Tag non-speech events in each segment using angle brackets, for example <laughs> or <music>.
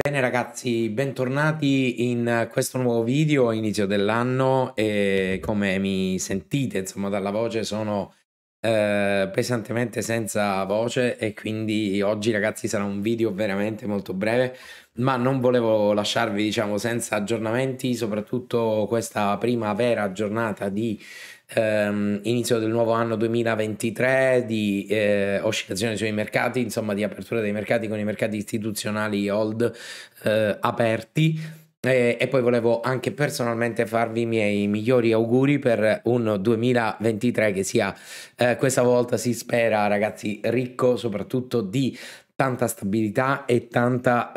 Bene ragazzi, bentornati in questo nuovo video inizio dell'anno e come mi sentite insomma dalla voce sono eh, pesantemente senza voce e quindi oggi ragazzi sarà un video veramente molto breve ma non volevo lasciarvi diciamo senza aggiornamenti soprattutto questa prima vera giornata di ehm, inizio del nuovo anno 2023 di eh, oscillazione sui mercati, insomma di apertura dei mercati con i mercati istituzionali hold eh, aperti. E, e, poi volevo anche personalmente farvi i miei migliori auguri per un 2023 che sia eh, questa volta si spera ragazzi ricco soprattutto di tanta stabilità e tanta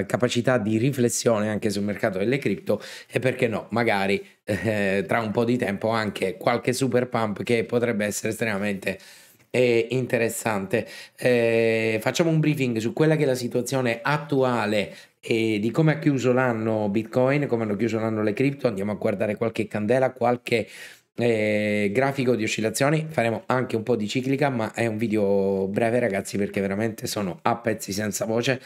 uh, capacità di riflessione anche sul mercato delle cripto e perché no, magari eh, tra un po' di tempo anche qualche super pump che potrebbe essere estremamente eh, interessante. Eh, facciamo un briefing su quella che è la situazione attuale e di come ha chiuso l'anno Bitcoin, come hanno chiuso l'anno le cripto, andiamo a guardare qualche candela, qualche eh, grafico di oscillazioni, faremo anche un po' di ciclica, ma è un video breve ragazzi perché veramente sono a pezzi senza voce,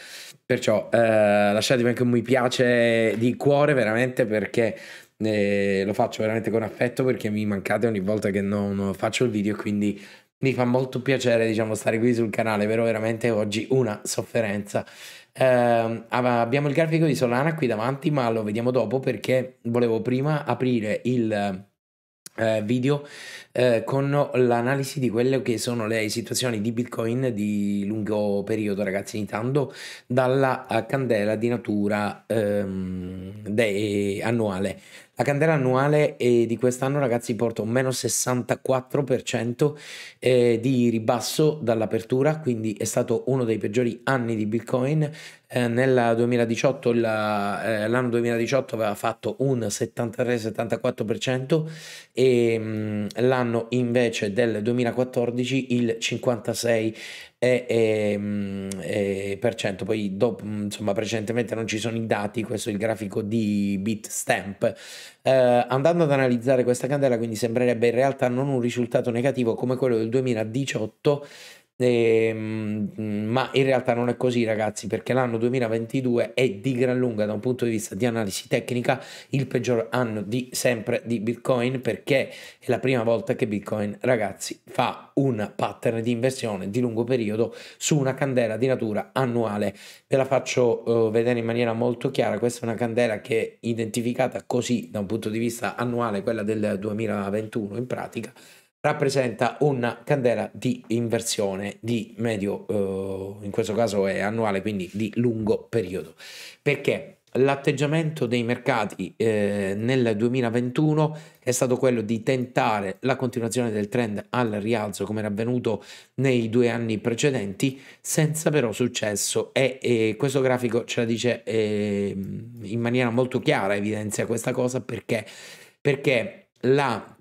perciò eh, lasciatemi anche un mi piace di cuore veramente perché eh, lo faccio veramente con affetto perché mi mancate ogni volta che non faccio il video quindi mi fa molto piacere diciamo stare qui sul canale, però veramente oggi una sofferenza. Eh, abbiamo il grafico di Solana qui davanti, ma lo vediamo dopo perché volevo prima aprire il video eh, con l'analisi di quelle che sono le situazioni di Bitcoin di lungo periodo, ragazzi, iniziando dalla candela di natura ehm, de- annuale. La candela annuale eh, di quest'anno, ragazzi, porta un meno 64% eh, di ribasso dall'apertura, quindi è stato uno dei peggiori anni di Bitcoin. Eh, nel 2018, la, eh, l'anno 2018 aveva fatto un 73-74% e mm, l'anno invece del 2014 il 56% e, e, mm, e per cento. Poi dopo, mm, insomma, precedentemente non ci sono i dati, questo è il grafico di Bitstamp. Eh, andando ad analizzare questa candela, quindi sembrerebbe in realtà non un risultato negativo come quello del 2018 eh, ma in realtà non è così ragazzi perché l'anno 2022 è di gran lunga da un punto di vista di analisi tecnica il peggior anno di sempre di Bitcoin perché è la prima volta che Bitcoin ragazzi fa un pattern di inversione di lungo periodo su una candela di natura annuale. Ve la faccio uh, vedere in maniera molto chiara. Questa è una candela che è identificata così da un punto di vista annuale quella del 2021 in pratica rappresenta una candela di inversione di medio, eh, in questo caso è annuale, quindi di lungo periodo. Perché l'atteggiamento dei mercati eh, nel 2021 è stato quello di tentare la continuazione del trend al rialzo come era avvenuto nei due anni precedenti senza però successo e, e questo grafico ce la dice eh, in maniera molto chiara evidenzia questa cosa perché perché la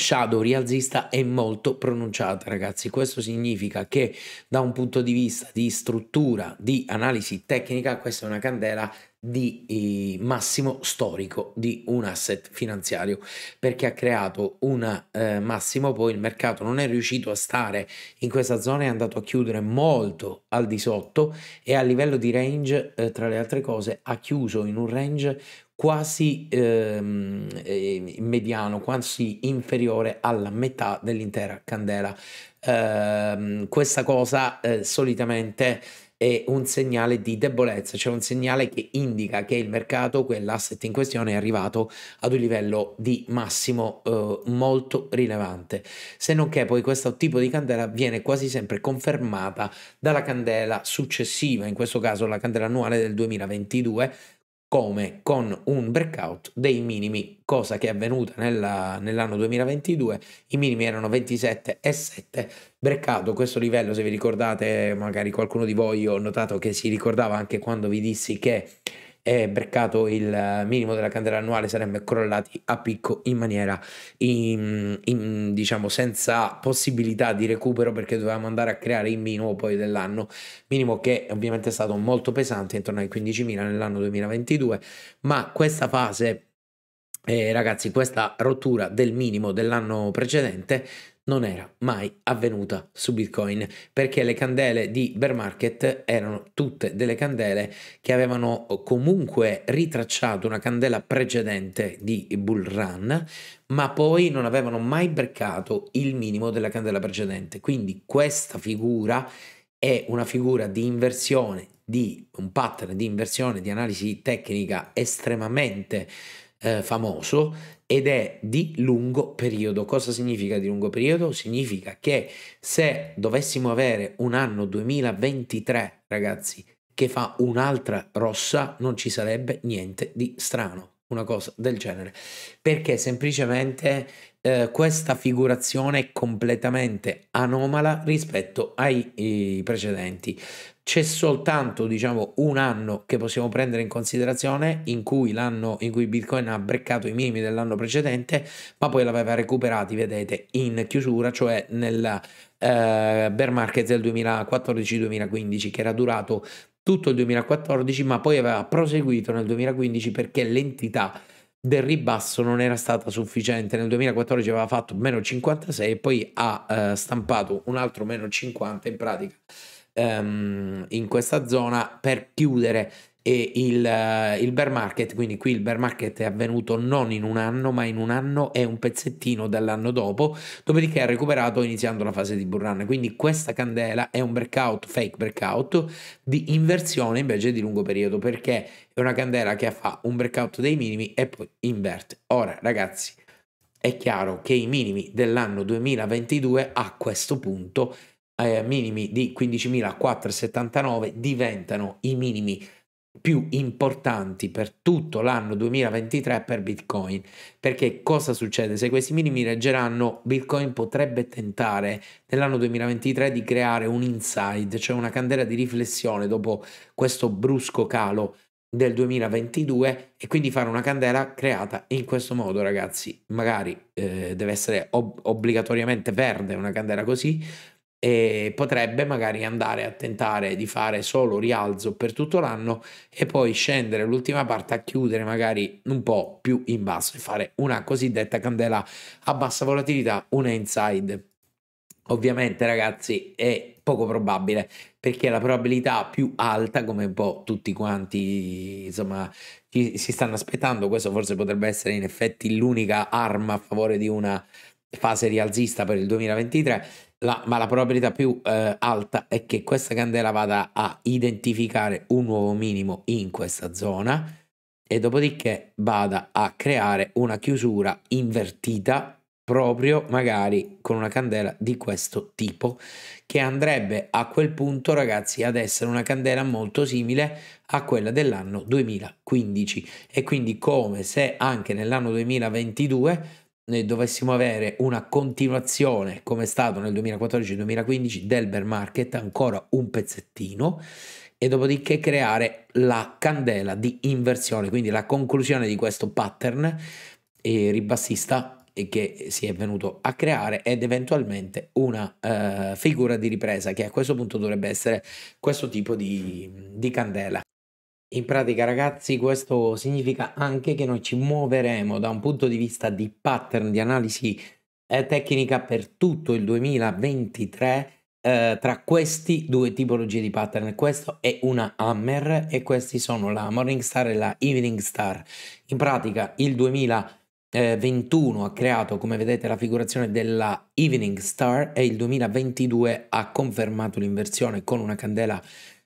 shadow rialzista è molto pronunciata ragazzi. Questo significa che da un punto di vista di struttura di analisi tecnica questa è una candela di eh, massimo storico di un asset finanziario perché ha creato un eh, massimo. Poi il mercato non è riuscito a stare in questa zona è andato a chiudere molto al di sotto e a livello di range eh, tra le altre cose ha chiuso in un range quasi ehm, eh, mediano, quasi inferiore alla metà dell'intera candela. Eh, questa cosa eh, solitamente è un segnale di debolezza, cioè un segnale che indica che il mercato, quell'asset in questione, è arrivato ad un livello di massimo eh, molto rilevante. Se non che poi questo tipo di candela viene quasi sempre confermata dalla candela successiva, in questo caso la candela annuale del 2022, come con un breakout dei minimi, cosa che è avvenuta nella, nell'anno 2022. I minimi erano 27,7, breakout questo livello, se vi ricordate, magari qualcuno di voi ho notato che si ricordava anche quando vi dissi che e breccato il minimo della candela annuale sarebbe crollati a picco in maniera in, in, diciamo senza possibilità di recupero perché dovevamo andare a creare il minimo poi dell'anno. Minimo che ovviamente è stato molto pesante intorno ai 15.000 nell'anno 2022 ma questa fase E ragazzi, questa rottura del minimo dell'anno precedente non era mai avvenuta su Bitcoin perché le candele di bear market erano tutte delle candele che avevano comunque ritracciato una candela precedente di bull run ma poi non avevano mai beccato il minimo della candela precedente. Quindi questa figura è una figura di inversione di un pattern di inversione di analisi tecnica estremamente eh, famoso ed è di lungo periodo. Cosa significa di lungo periodo? Significa che se dovessimo avere un anno 2023, ragazzi, che fa un'altra rossa, non ci sarebbe niente di strano, una cosa del genere, perché semplicemente eh, questa figurazione è completamente anomala rispetto ai precedenti. C'è soltanto, diciamo, un anno che possiamo prendere in considerazione in cui l'anno in cui Bitcoin ha breccato i minimi dell'anno precedente, ma poi l'aveva recuperati, vedete, in chiusura, cioè nel eh, bear market del 2014-2015 che era durato tutto il 2014, ma poi aveva proseguito nel 2015 perché l'entità del ribasso non era stata sufficiente. Nel 2014 aveva fatto meno 56 e poi ha eh, stampato un altro meno 50 in pratica ehm, in questa zona per chiudere e il, uh, il bear market, quindi qui il bear market è avvenuto non in un anno, ma in un anno e un pezzettino dall'anno dopo, dopodiché ha recuperato iniziando la fase di burrun. Quindi questa candela è un breakout, fake breakout di inversione invece di lungo periodo, perché è una candela che fa un breakout dei minimi e poi inverte. Ora, ragazzi, è chiaro che i minimi dell'anno 2022 a questo punto eh, minimi di 15.479 diventano i minimi più importanti per tutto l'anno 2023 per Bitcoin. Perché cosa succede? Se questi minimi reggeranno, Bitcoin potrebbe tentare nell'anno 2023 di creare un inside, cioè una candela di riflessione dopo questo brusco calo del 2022 e quindi fare una candela creata in questo modo ragazzi magari eh, deve essere ob- obbligatoriamente verde una candela così e potrebbe magari andare a tentare di fare solo rialzo per tutto l'anno e poi scendere l'ultima parte a chiudere magari un po' più in basso e fare una cosiddetta candela a bassa volatilità, una inside. Ovviamente ragazzi è poco probabile perché la probabilità più alta come un po' tutti quanti insomma si stanno aspettando, questo forse potrebbe essere in effetti l'unica arma a favore di una fase rialzista per il 2023 la, ma la probabilità più eh, alta è che questa candela vada a identificare un nuovo minimo in questa zona e dopodiché vada a creare una chiusura invertita proprio magari con una candela di questo tipo che andrebbe a quel punto ragazzi ad essere una candela molto simile a quella dell'anno 2015 e quindi come se anche nell'anno 2022 noi dovessimo avere una continuazione come è stato nel 2014-2015 del bear market ancora un pezzettino e dopodiché creare la candela di inversione quindi la conclusione di questo pattern eh, ribassista che si è venuto a creare ed eventualmente una uh, figura di ripresa che a questo punto dovrebbe essere questo tipo di, di candela in pratica, ragazzi, questo significa anche che noi ci muoveremo da un punto di vista di pattern di analisi eh, tecnica per tutto il 2023 eh, tra questi due tipologie di pattern. Questo è una Hammer e questi sono la Morning Star e la Evening Star. In pratica, il 2021 ha creato, come vedete, la figurazione della Evening Star e il 2022 ha confermato l'inversione con una candela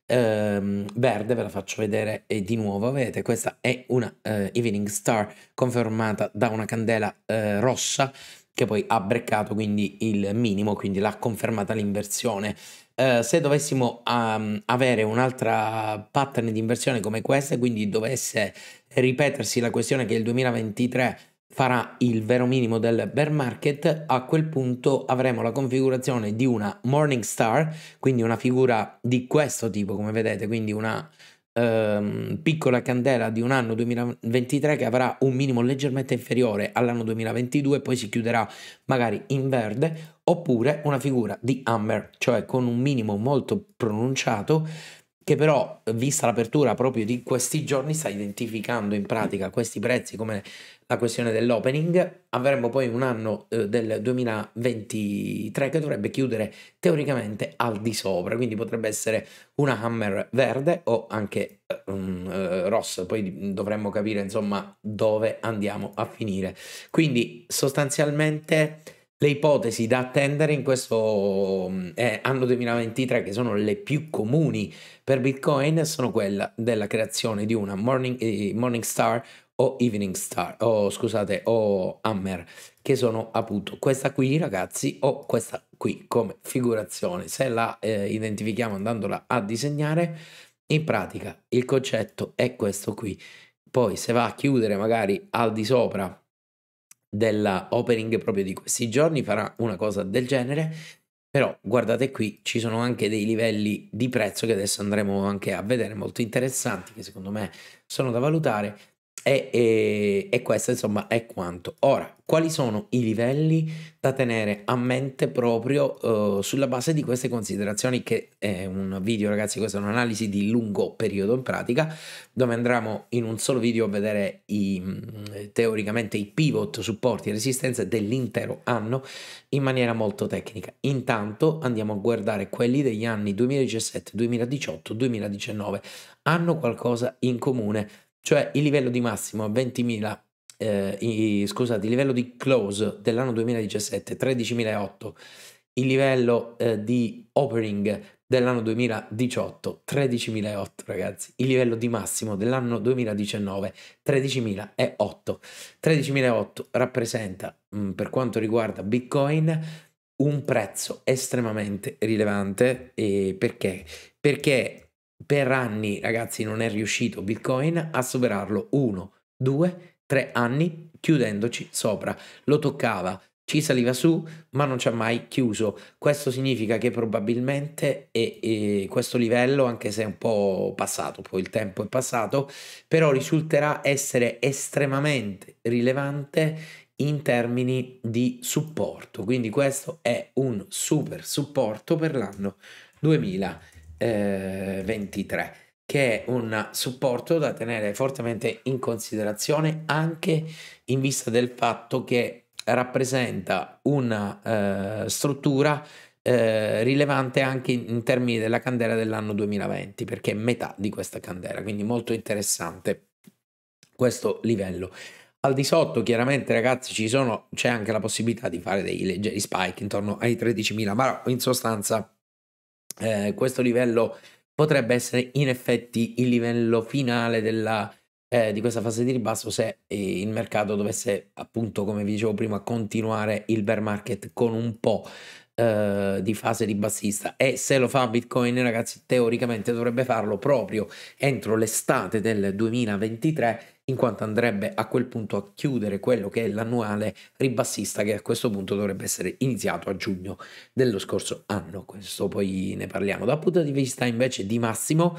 ehm, verde, ve la faccio vedere e di nuovo, vedete questa è una eh, Evening Star confermata da una candela eh, rossa che poi ha breccato quindi il minimo, quindi l'ha confermata l'inversione. Uh, se dovessimo um, avere un'altra pattern di inversione come questa, quindi dovesse ripetersi la questione che il 2023 farà il vero minimo del bear market, a quel punto avremo la configurazione di una Morning Star, quindi una figura di questo tipo, come vedete, quindi una ehm, piccola candela di un anno 2023 che avrà un minimo leggermente inferiore all'anno 2022 e poi si chiuderà magari in verde, oppure una figura di Hammer, cioè con un minimo molto pronunciato che però, vista l'apertura proprio di questi giorni, sta identificando in pratica questi prezzi come la questione dell'opening. Avremo poi un anno eh, del 2023 che dovrebbe chiudere teoricamente al di sopra, quindi potrebbe essere una hammer verde o anche eh, un uh, rosso, poi dovremmo capire insomma dove andiamo a finire. Quindi sostanzialmente le ipotesi da attendere in questo eh, anno 2023, che sono le più comuni per Bitcoin, sono quella della creazione di una Morning, eh, morning Star o Evening Star, o scusate, o Hammer, che sono appunto questa qui, ragazzi, o questa qui come figurazione. Se la eh, identifichiamo andandola a disegnare, in pratica il concetto è questo qui. Poi se va a chiudere magari al di sopra della opening proprio di questi giorni farà una cosa del genere però guardate qui ci sono anche dei livelli di prezzo che adesso andremo anche a vedere molto interessanti che secondo me sono da valutare e, e, e, questo insomma è quanto. Ora, quali sono i livelli da tenere a mente proprio uh, sulla base di queste considerazioni? Che è un video, ragazzi, questa è un'analisi di lungo periodo in pratica, dove andremo in un solo video a vedere i, mm, teoricamente i pivot, supporti e resistenze dell'intero anno in maniera molto tecnica. Intanto andiamo a guardare quelli degli anni 2017, 2018, 2019. Hanno qualcosa in comune cioè il livello di massimo a 20.000, eh, i, scusate, il livello di close dell'anno 2017 13.008, il livello eh, di opening dell'anno 2018 13.008 ragazzi, il livello di massimo dell'anno 2019 13.008. 13.008 rappresenta mh, mm, per quanto riguarda Bitcoin un prezzo estremamente rilevante e perché? Perché per anni, ragazzi, non è riuscito Bitcoin a superarlo. Uno, due, tre anni chiudendoci sopra. Lo toccava, ci saliva su, ma non ci ha mai chiuso. Questo significa che probabilmente è, è questo livello, anche se è un po' passato, poi il tempo è passato, però risulterà essere estremamente rilevante in termini di supporto. Quindi questo è un super supporto per l'anno 2020 eh, 23 che è un supporto da tenere fortemente in considerazione anche in vista del fatto che rappresenta una eh, struttura eh, rilevante anche in, in, termini della candela dell'anno 2020 perché è metà di questa candela quindi molto interessante questo livello. Al di sotto chiaramente ragazzi ci sono c'è anche la possibilità di fare dei leggeri spike intorno ai 13.000 ma in sostanza eh, questo livello potrebbe essere in effetti il livello finale della, eh, di questa fase di ribasso se eh, il mercato dovesse appunto come vi dicevo prima continuare il bear market con un po' eh, di fase ribassista. E se lo fa Bitcoin ragazzi teoricamente dovrebbe farlo proprio entro l'estate del 2023 in quanto andrebbe a quel punto a chiudere quello che è l'annuale ribassista che a questo punto dovrebbe essere iniziato a giugno dello scorso anno. Questo poi ne parliamo. Dal punto di vista invece di massimo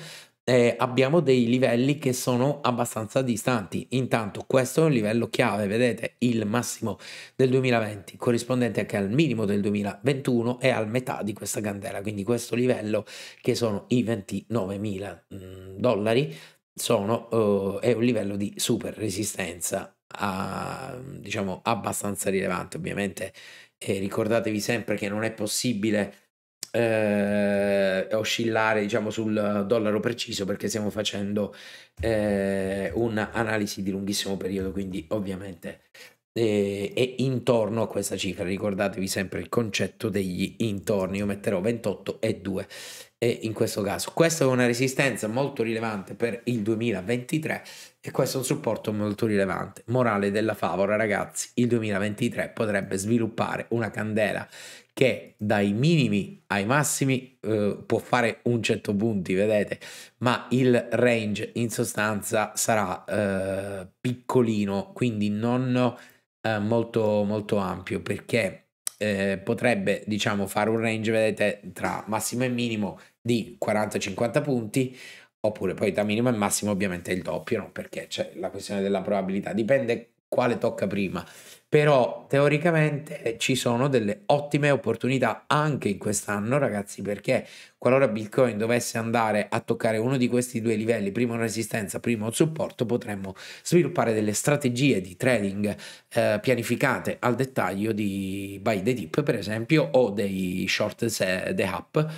eh, abbiamo dei livelli che sono abbastanza distanti. Intanto questo è un livello chiave, vedete il massimo del 2020 corrispondente anche al minimo del 2021 e al metà di questa candela, quindi questo livello che sono i 29 mila mm, dollari sono, uh, è un livello di super resistenza a, diciamo abbastanza rilevante ovviamente. E ricordatevi sempre che non è possibile eh, oscillare diciamo sul dollaro preciso perché stiamo facendo eh, un'analisi di lunghissimo periodo quindi ovviamente eh, è intorno a questa cifra ricordatevi sempre il concetto degli intorni io metterò 28 e 2 e in questo caso. Questa è una resistenza molto rilevante per il 2023 e questo è un supporto molto rilevante. Morale della favola, ragazzi, il 2023 potrebbe sviluppare una candela che dai minimi ai massimi eh, può fare un 100 punti, vedete, ma il range in sostanza sarà eh, piccolino, quindi non eh, molto molto ampio perché eh, potrebbe diciamo fare un range vedete tra massimo e minimo di 40-50 punti oppure poi da minimo e massimo ovviamente il doppio no? perché c'è la questione della probabilità dipende quale tocca prima. Però teoricamente ci sono delle ottime opportunità anche in quest'anno, ragazzi, perché qualora Bitcoin dovesse andare a toccare uno di questi due livelli, prima una resistenza, prima un supporto, potremmo sviluppare delle strategie di trading eh, pianificate al dettaglio di buy the dip, per esempio, o dei short the up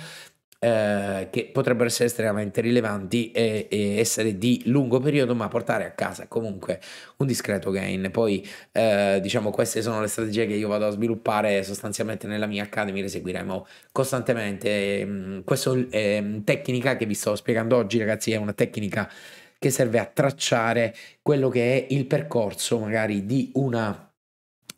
eh, che potrebbero essere estremamente rilevanti e, e, essere di lungo periodo, ma portare a casa comunque un discreto gain. Poi, eh, diciamo, queste sono le strategie che io vado a sviluppare sostanzialmente nella mia Academy, le seguiremo costantemente. Mm, questa eh, tecnica che vi sto spiegando oggi, ragazzi, è una tecnica che serve a tracciare quello che è il percorso magari di una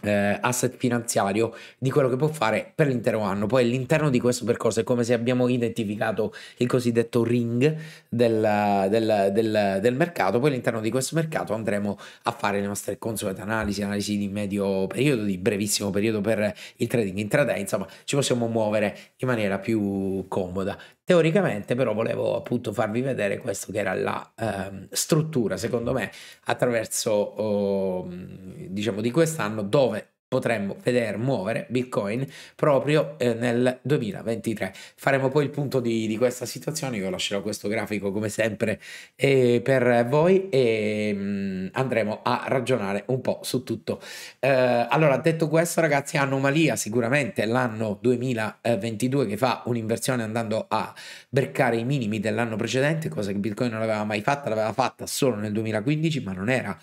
eh, asset finanziario di quello che può fare per l'intero anno. Poi all'interno di questo percorso è come se abbiamo identificato il cosiddetto ring del, del, del, del mercato, poi all'interno di questo mercato andremo a fare le nostre consuete analisi, analisi di medio periodo, di brevissimo periodo per il trading intraday, insomma ci possiamo muovere in maniera più comoda. Teoricamente però volevo appunto farvi vedere questo che era la eh, struttura secondo me attraverso oh, diciamo di quest'anno dove potremmo vedere muovere Bitcoin proprio eh, nel 2023. Faremo poi il punto di, di, questa situazione, io lascerò questo grafico come sempre eh, per voi e mh, mm, andremo a ragionare un po' su tutto. Eh, allora, detto questo ragazzi, anomalia sicuramente l'anno 2022 che fa un'inversione andando a beccare i minimi dell'anno precedente, cosa che Bitcoin non aveva mai fatta, l'aveva fatta solo nel 2015, ma non era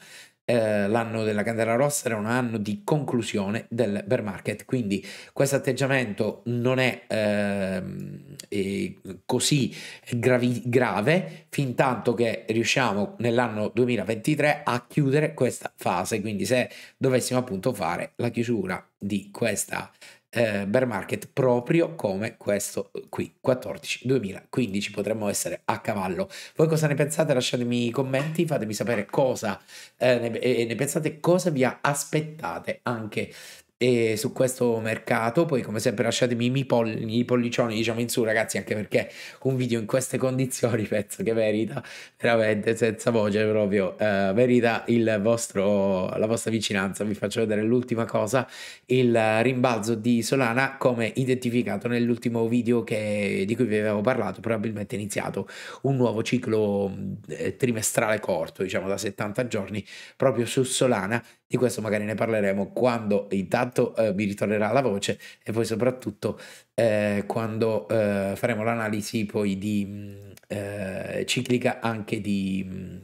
eh, l'anno della candela rossa era un anno di conclusione del bear market, quindi questo atteggiamento non è eh, così gravi, grave fin tanto che riusciamo nell'anno 2023 a chiudere questa fase, quindi se dovessimo appunto fare la chiusura di questa eh, bear market proprio come questo qui 14 2015 potremmo essere a cavallo. Voi cosa ne pensate? Lasciatemi i commenti fatemi sapere cosa eh, ne, ne pensate cosa vi aspettate anche e su questo mercato. Poi, come sempre, lasciatemi i, poll- i pollicioni, diciamo in su, ragazzi, anche perché un video in queste <laughs> condizioni penso che merita veramente senza voce proprio. Uh, merita vostro, la vostra vicinanza. Vi faccio vedere l'ultima cosa: il rimbalzo di Solana, come identificato nell'ultimo video che, di cui vi avevo parlato. Probabilmente è iniziato un nuovo ciclo eh, trimestrale corto, diciamo da 70 giorni, proprio su Solana di questo magari ne parleremo quando intanto eh, mi ritornerà la voce e poi soprattutto eh, quando eh, faremo l'analisi poi di mm, eh, ciclica anche di, mm,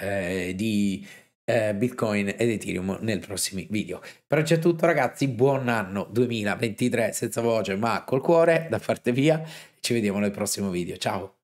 eh, di eh, Bitcoin ed Ethereum nei prossimi video. Per oggi tutto ragazzi, buon anno 2023 senza voce ma col cuore da parte via, ci vediamo nel prossimo video, ciao!